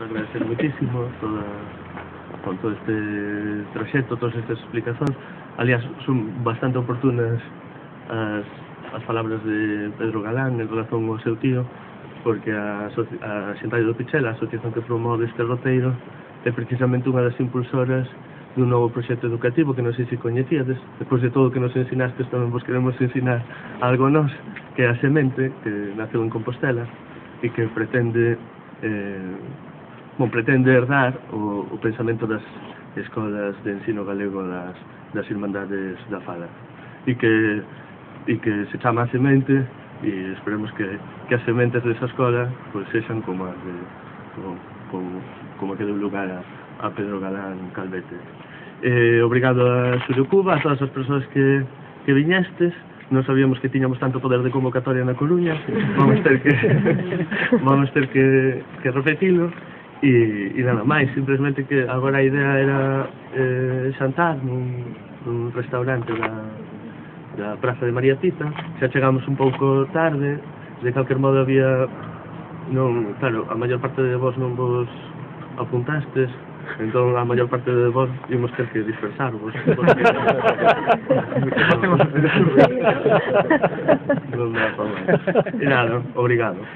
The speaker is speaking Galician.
agradecer muitísimo toda, con todo este proxecto, todas estas explicacións. Aliás, son bastante oportunas as, as palabras de Pedro Galán en relación ao seu tío, porque a, a Xentaio do Pichela, a asociación que promove este roteiro, é precisamente unha das impulsoras dun novo proxecto educativo que non sei se coñecíades, depois de todo o que nos ensinastes tamén vos queremos ensinar algo nós, que é a semente que naceu en Compostela e que pretende eh, bon, pretende herdar o, o pensamento das escolas de ensino galego das, das Irmandades da Fala e que, e que se chama a semente e esperemos que, que as sementes desa escola pois, sexan como as de, como, como, como que deu lugar a, a Pedro Galán Calvete. Eh, obrigado a Xulio Cuba, a todas as persoas que, que viñestes, non sabíamos que tiñamos tanto poder de convocatoria na Coruña, vamos ter que, vamos ter que, que repetilo e, e nada máis, simplemente que agora a idea era eh, xantar nun, nun restaurante da, da Praza de María Tita. Xa chegamos un pouco tarde de calquer modo había non, claro, a maior parte de vos non vos apuntastes entón a maior parte de vos imos ter que dispersarvos porque non, non, non, non, non, non, non, non, non, non, non,